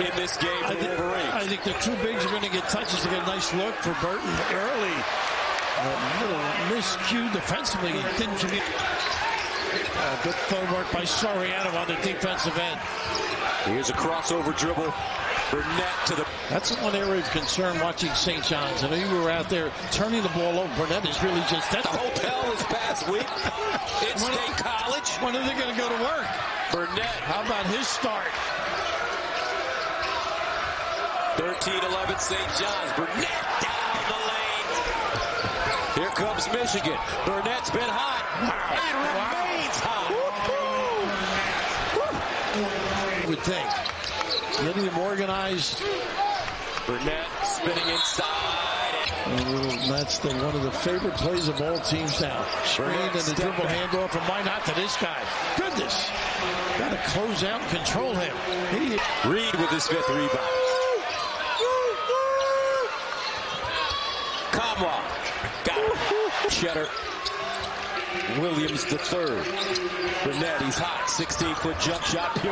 in this game I think. I think the two bigs are going to get touches to get a nice look for Burnett early. A little miscue defensively. Didn't commit. Uh, good throw work by Soriano on the defensive end. Here's a crossover dribble. Burnett to the That's one area of concern watching St. John's. I know you were out there turning the ball over. Burnett is really just that. hotel this past week. It's State College. When are they going to go to work? Burnett, How about his start? 13-11 St. John's. Burnett down the lane. Here comes Michigan. Burnett's been hot. It remains hot. You would think. Getting them organized. Burnett spinning inside. That's the, one of the favorite plays of all teams now. Screen and the dribble back. handoff, and why not to this guy? Goodness. Got to close out and control him. He, Reed with his fifth rebound. Nkamhoua. Got it. Tschetter. Williams the third. Burnett, he's hot. 16-foot jump shot. Pure.